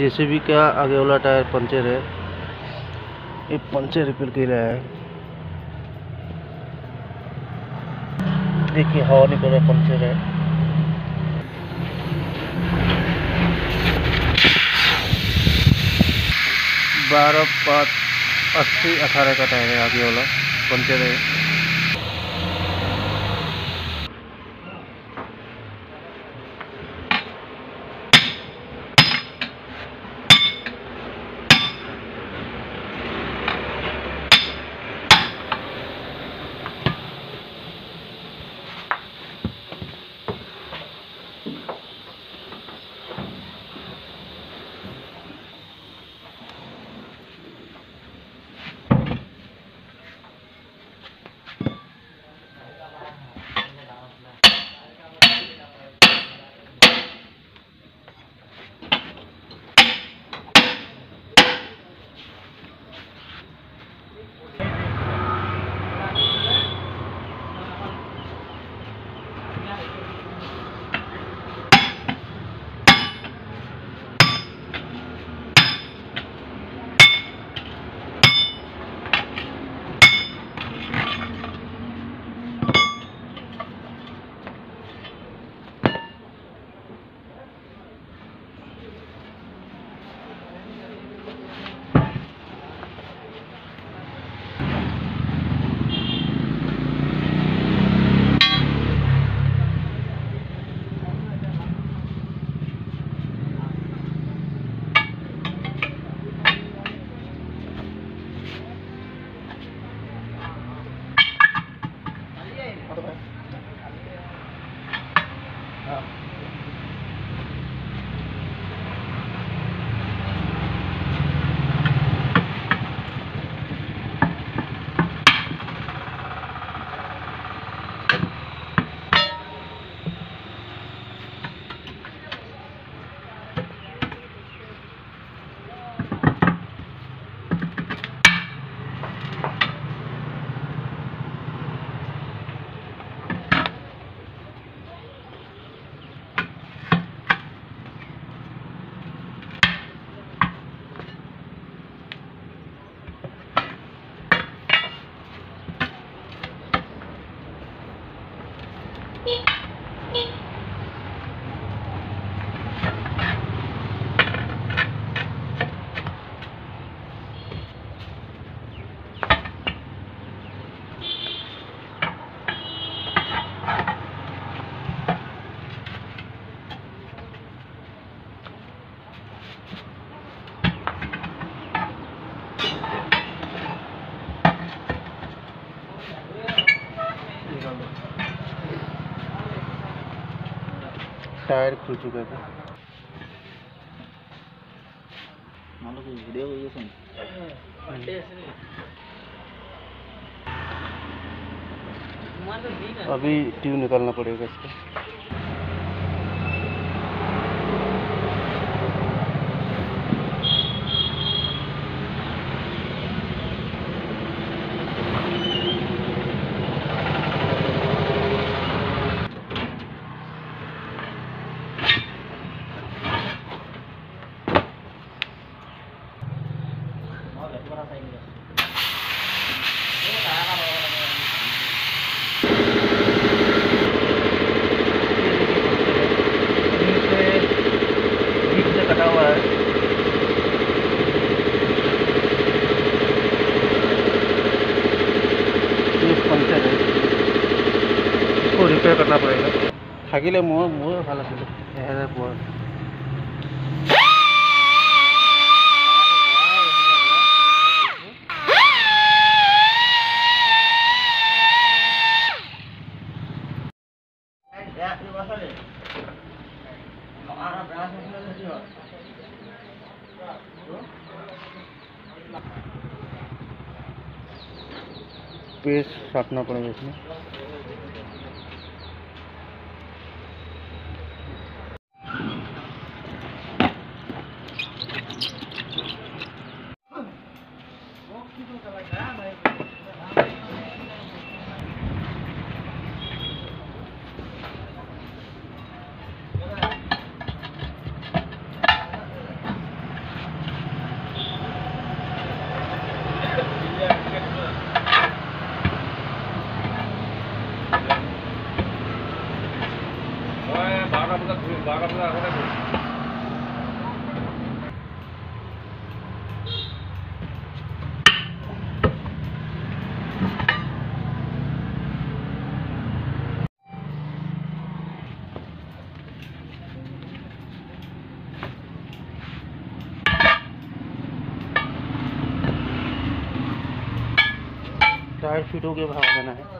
JCB का आगे वाला टायर पंचर है। ये पंचर रिपेयर के लिए है। देखिए, हवा निकल रहा, पंचर है। बारह पाँच अस्सी अठारह का टायर है, आगे वाला पंचर है। Beep. टायर खुल चुका था। अभी ट्यूब निकालना पड़ेगा इसका। से कटा हुआ है ये पंचर है इसको रिपेयर करना पड़ेगा থাকিলে মোৰ মোৰ ভাল আছিলে এহেজাৰ পোৱা পেস্ট সাপনা করে গেছে टायर फिट हो गया भरा देना है।